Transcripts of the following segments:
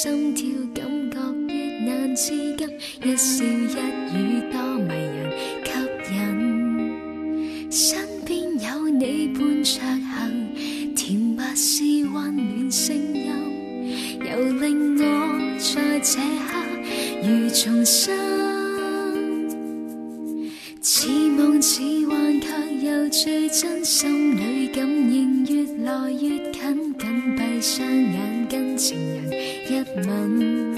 心跳感觉越难自禁，一笑一语多迷人吸引。身边有你伴着行，甜蜜是温暖声音，又令我在这刻如重生。似梦似幻，却又最真，心里感应越来吻，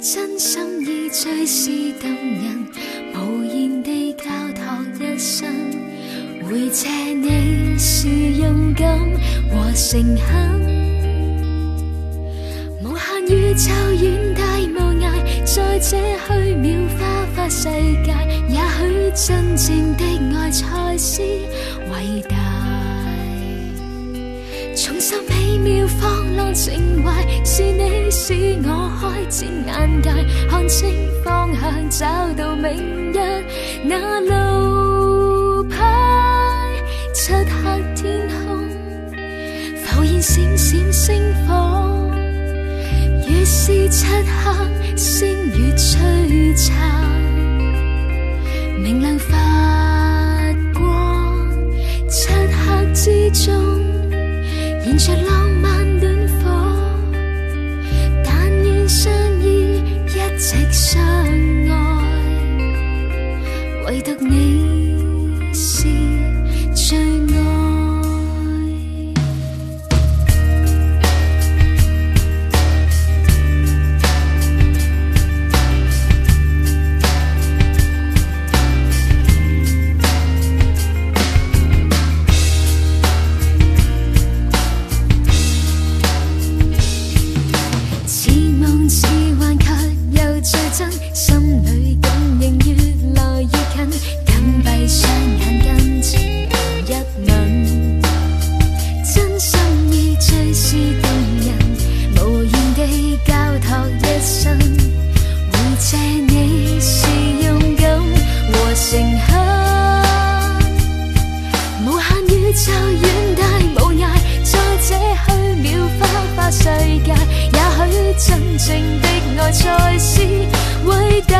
真心意最是动人，无言地交托一生，回谢你是勇敢和诚恳。无限宇宙远大无涯，在这虚渺花花世界，也许真正的爱才是浪情怀，是你使我开展眼界，看清方向，找到明日那路牌。漆黑天空，浮现闪闪星火。越是漆黑，星越璀璨，明亮发光。漆黑之中，燃着浪唯独你。和诚恳。无限宇宙远大无涯，在这虚渺花花世界，也许真正的爱才是伟大。